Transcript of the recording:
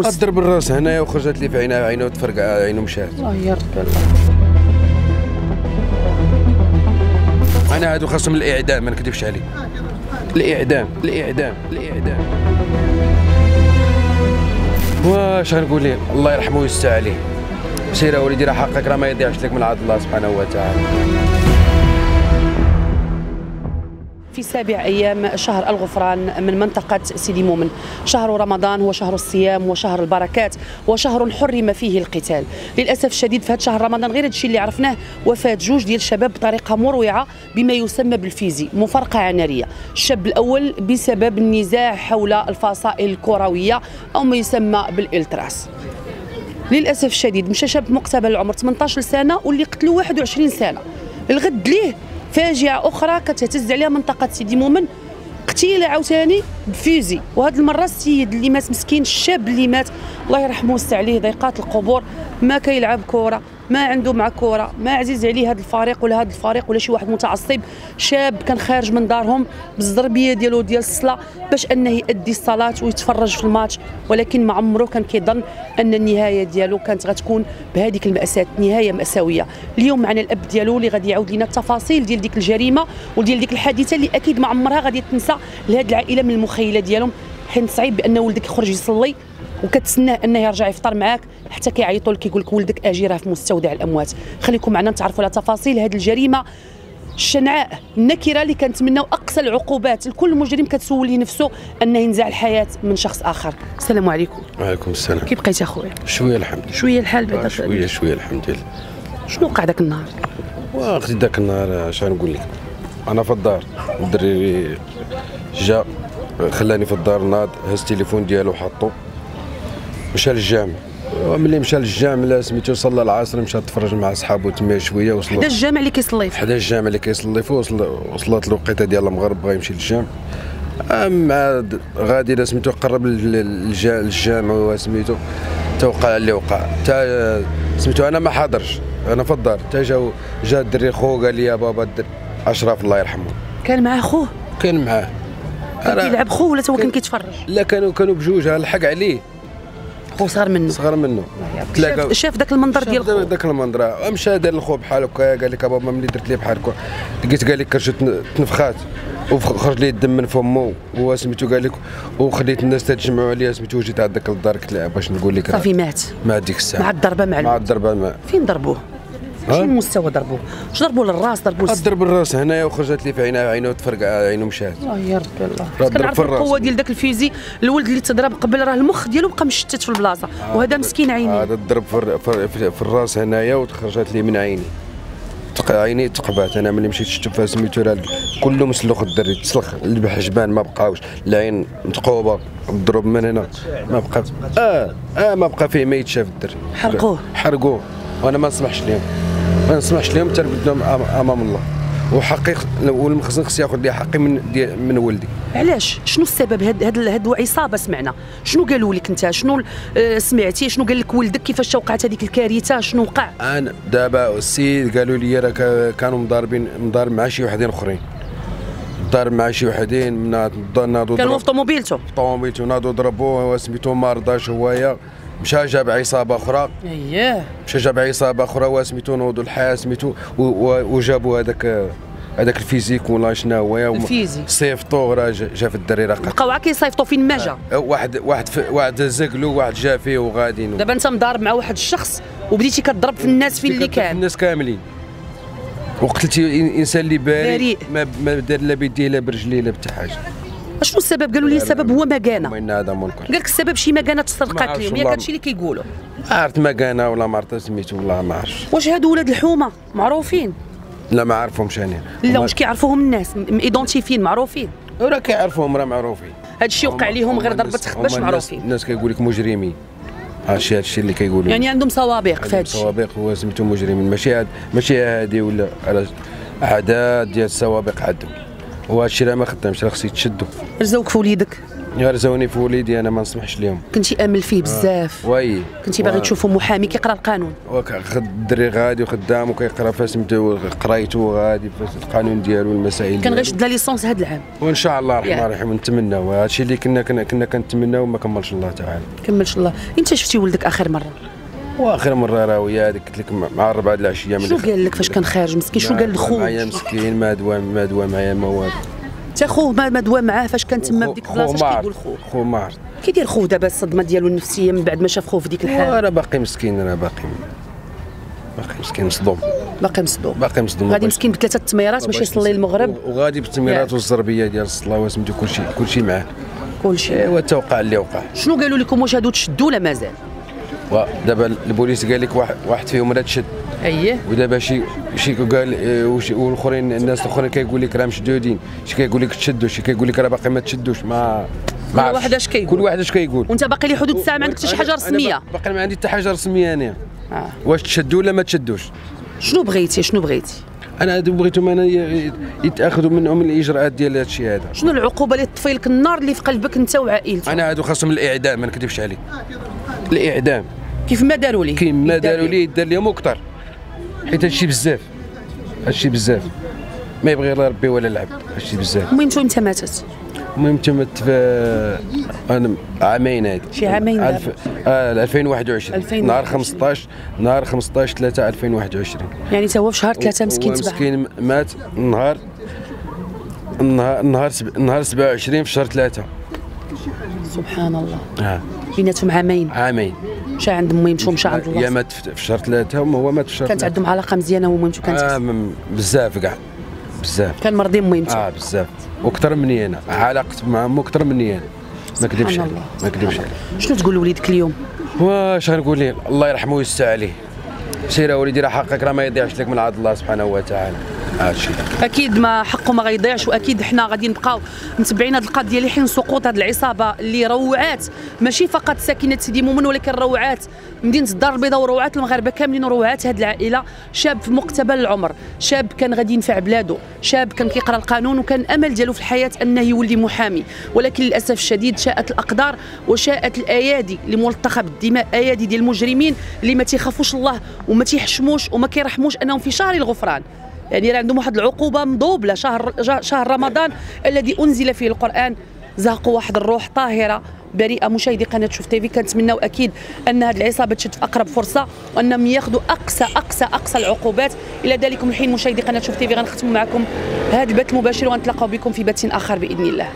ضرب الراس هنايا وخرجت لي في عينها عينه وتفرقع عينه مشات. الله يا ربي الله. أنا هادو خاصهم الإعدام ما نكذبش عليك. الإعدام الإعدام الإعدام. واش غنقول ليه الله يرحمه ويستر عليه. سير وليدي راه حقك راه ما يضيعش لك من عند الله سبحانه وتعالى. في سابع أيام شهر الغفران من منطقة سيدي مومن. شهر رمضان هو شهر الصيام وشهر البركات وشهر حرم فيه القتال. للأسف الشديد في هذا شهر رمضان غير هادشي اللي عرفناه وفاة جوج ديال الشباب بطريقة مروعة بما يسمى بالفيزي مفارقة نارية الشاب الأول بسبب النزاع حول الفصائل الكروية أو ما يسمى بالإلتراس. للأسف الشديد مشى شاب مقتبل العمر 18 سنة واللي قتلوا 21 سنة. الغد ليه فاجعة أخرى كتهتز عليها منطقة سيدي مومن قتيل عاوتاني. بفيزي. وهذه المرة السيد اللي مات مسكين الشاب اللي مات الله يرحمه ويوسع عليه ضيقات القبور. ما كيلعب كره ما عنده مع كره ما عزيز عليه هذا الفريق ولا هذا الفريق ولا شي واحد متعصب. شاب كان خارج من دارهم بالزربيه ديالو ديال الصلاة باش أنه يؤدي الصلاة ويتفرج في الماتش. ولكن ما عمره كان كيظن أن النهاية ديالو كانت غتكون بهذيك المأساة نهاية مأساوية. اليوم معنا الأب ديالو اللي غادي يعاود لنا التفاصيل ديال ديك الجريمة وديال ديك الحادثة اللي أكيد ما عمرها غادي تنسى لهذه العائلة من المخيله ديالهم حين صعيب بأن ولدك يخرج يصلي وكتسناه أنه يرجع يفطر معاك حتى كيعيطوا لك كيقول لك ولدك أجي راه في مستودع الأموات. خليكم معنا نتعرفوا على تفاصيل هذه الجريمة. الشنعاء النكره اللي كنتمناو أقصى العقوبات. لكل مجرم كتسول ليه نفسه أنه ينزع الحياة من شخص آخر. السلام عليكم. وعليكم السلام. كيف بقيت أخويا؟ شوية الحمد لله. شوية الحال بعدا شوية شوية الحمد لله. شنو وقع ذاك النهار؟ واخدي ذاك النهار اش غنقول لك؟ أنا في الدار. الدري جا خلاني في الدار ناض هز التليفون ديالو حطو مشى للجامع. وملي مشى للجامع سميتو صلى العصر مشى تفرج مع صحابو تما شوية وصل الجامع اللي كيصلي. فيه حدا الجامع اللي كيصلي فيه وصل وصلت الوقيتة ديال المغرب بغا يمشي للجامع. عاد غادي لا سميتو قرب لل- للج- للجامع وسميتو توقع اللي وقع. تا سميتو أنا ما حاضرش. أنا في الدار. تا جا جا الدري خو قال لي يا بابا الدري. أشرف الله يرحمه. كان معاه خوه؟ كان معاه. كان كيلعب خوه ولا هو كان كيتفرج؟ لا كانوا كانوا بجوج لحق عليه. خوه صغر منه. صغر منه. شاف, شاف ذاك المنظر ديال شاف خوه. ذاك المنظر. مشى دار الخو بحال هكا قال لك بابا ملي درت لي بحال هكا. لقيت قال لك كرشت تنفخات. وخرج لي الدم من فمه. وسميتو قال لك وخليت الناس تتجمعوا عليا سميتو وجيت عندك للدار قلت لها باش نقول لك صافي مات. مع ديك الساعة. مع الضربة مع مع الضربة مع فين ضربوه؟ شنو المستوى ضربوه واش ضربوه للراس؟ ضربوه ضرب الراس هنايا وخرجت لي في عينها عينه وتفرقع عينه مشات. الله يا ربي الله. كنعرف. القوة ديال داك الفيزي الولد اللي تضرب قبل راه المخ ديالو بقى مشتت في البلاصة وهذا مسكين عينيه هذا الضرب في, الر- في, في, في الراس هنايا وخرجت لي من عيني. عيني تقبات. أنا ملي مشيت شفت فيها سميتو كله مسلوخ الدري تسلخ الحجبان ما بقاوش. العين متقوبة. الضرب من هنا ما بقى آه آه ما بقى فيه ما يتشاف الدري. حرقوه. حرقوه. وأنا ما نسمحش لهم ما نسمحش لهم تربدهم أمام الله. وحقي والمخزن خص ياخذ لي حقي من من ولدي. علاش؟ شنو السبب؟ هاد هاد هاد عصابه سمعنا. شنو قالوا لك أنت؟ شنو آه، سمعتي؟ شنو قال لك ولدك؟ كيفاش وقعت هذيك الكارثة؟ شنو وقع؟ أنا دابا السيد قالوا لي راه كا- كانوا مضاربين مضارب مع شي وحدين أخرين. ضارب مع شي وحدين من ناضوا كانوا في طوموبيلته طوموبيلته ناضوا ضربوه سميتو ما رضاش هوايا. مشى جاب عصابه أخرى اييه مشى جاب عصابه أخرى وسميتو نوضوا الحيحة سميتو وجابوا هذاك هذاك ال fusil ولا شنو هو ال fusil. صيفطوه راه جا في الدري راه. بقاو عا كيصيفطوا فين ما جا واحد واحد في- واحد زقلو واحد جا فيه وغاديين دابا انت مضارب مع واحد الشخص وبديتي كتضرب في الناس فين اللي كان. الناس كاملين. وقتلتي إنسان اللي بريء بريء. ما ما دار لا بيديه لا برجليه لا بتا حاجة. شنو السبب؟ قالوا لي السبب هو مكانه ما إن هذا منكر. قال لك السبب شي مكانه تسرقات لهم. ياك. هادشي اللي كيقولوا. عرفت ما كان ولا ما عرفت سميتو والله ما عرفتش واش هادو ولاد الحومة؟ معروفين. لا ما عرفهمش أنا. لا واش كيعرفوهم الناس؟ identifié ين معروفين. راه كيعرفوهم راه معروفين. هادشي وقع ليهم غير ضربة خباش معروفين. الناس كيقول لك مجرمين. هادشي هادشي اللي كيقولوا يعني عندهم سوابق في هادشي السوابق هو سميتو مجرمين. ماشي هاد ماشي هادي ولا على اعداد ديال السوابق عندهم وهادشي راه ما خدامش راه خصو يتشدوا اش زوق في وليدك. يرزوني في وليدي أنا ما نسمحش لهم كنتي امل فيه بزاف. وي. كنتي باغي تشوفه محامي كيقرا القانون. خد الدري غادي وخدام وكيقرا فاسمتو قرايته غادي في القانون ديالو المسائل كان غير شد la licence هذا العام. وإن شاء الله الرحمن. الرحيم نتمناو هذا الشيء اللي كنا كنا كنتمناو وما كملش الله تعالى. كملش الله. إنت شفتي ولدك آخر مرة؟ واخر مرة راه ويا هذيك قلت لك مع الربعة د العشية شنو قال لك؟ فاش كان خارج؟ مسكين. شنو قال لخوك؟ معايا مسكين ما دوا ما دوا معايا ما والو. حتى خوه ما دوا معاه فاش كان تما بديك خو البلاصه اش كيقول. خوه؟ خو ما كيدير خوه دابا الصدمة ديالو النفسية من بعد ما شاف خوه في ديك الحال راه باقي مسكين راه باقي. باقي مسكين مصدوم. باقي مصدوم. باقي مصدوم. غادي مسكين بثلاثة التميرات باش يصلي المغرب؟ وغادي بالتميرات. والزربية ديال الصلاة وسميتو كلشي كلشي معاه. كلشي. ايوا توقع اللي وقع شنو قالوا لكم؟ واش هادو تشدوا ولا مازال؟ ودابا البوليس قال لك واحد واحد فيهم راه تشد. أييه. ودابا شي شي قال وشي- والآخرين الناس الآخرين كيقول لك راه مشدودين. شي كيقول لك تشدوا شي كيقول لك راه باقي ما تشدوش ما كل. واحد اش كيقول. كل واحد اش كيقول. وانت باقي لي حدود الساعة ما عندك حتى شي حاجة رسميه باقي ما عندي حتى حاجة رسميه أنا. آه. واش تشدوا ولا ما تشدوش؟ شنو بغيتي؟ شنو بغيتي؟ أنا بغيتهم أنا يتأخذوا منهم الإجراءات ديال هذا الشيء هذا. شنو العقوبة اللي تطفي لك النار اللي في قلبك أنت وعائلتك؟ أنا هادو خاصهم الإعدام ما نكذبش عليك. الإعدام. كيف ما داروا لي كيما داروا لي دار لهم أكثر حيت هادشي بزاف. هادشي بزاف. ما يبغي لا ربي ولا العبد هادشي بزاف. المهم تو انت ماتت؟ المهم تمت في أنا عامين هادي. شي عامين. الف... آه 2021 2021. نهار 15 نهار 15 3 2021 يعني تا هو في شهر ثلاثة مسكين هو تبع مسكين مات نهار نهار نهار سب... نهار 27 في شهر 3 سبحان الله. آه. بيناتهم عامين. عامين. مشى عند ميمتو مشى عند يا الله مات في شهر 3 هو مات في شهر كانت 3 عندهم علاقه مزيانه هو وميمتو كانت آه بزاف كاع بزاف. كان مرضي ميمتو آه بزاف. وأكثر مني أنا. علاقتي معهم أكثر مني أنا. ما كذبش عليك. ما كذبش عليك. شنو تقول لوليدك اليوم؟ واش غنقول ليه؟ الله يرحمه ويوسع عليه. سير وليدي راه حقك راه ما يضيعش لك من عند الله سبحانه وتعالى. هادشي. أكيد ما حقه ما غيضيعش وأكيد حنا غادي نبقاو متبعين هذه القضية لحين سقوط هذه العصابة اللي روعات. ماشي فقط ساكنة سيدي مومن ولكن روعات. مدينة الدار البيضاء وروعات المغاربة كاملين وروعات هذه العائلة. شاب في مقتبل العمر. شاب كان غادي ينفع بلاده. شاب كان كيقرأ القانون وكان أمل ديالو في الحياة أنه يولي محامي. ولكن للأسف الشديد شاءت الأقدار وشاءت الأيادي ملطخه بالدماء أيادي ديال المجرمين اللي ما تيخافوش الله وما تيحشموش وما كيرحموش أنهم في شهر الغفران. يعني راه عندهم واحد العقوبة مضوبلة. شهر شهر رمضان الذي أنزل فيه القرآن ذاقوا واحد الروح طاهرة بريئة. مشاهدي قناة شوف تيفي كنتمناو أكيد أن هذه العصابة تشد في أقرب فرصة وأنهم ياخذوا اقصى اقصى أقصى العقوبات. إلى ذلك الحين مشاهدي قناة شوف تيفي غنختم معكم هذا البث المباشر ونتلاقاو بكم في بث آخر بإذن الله.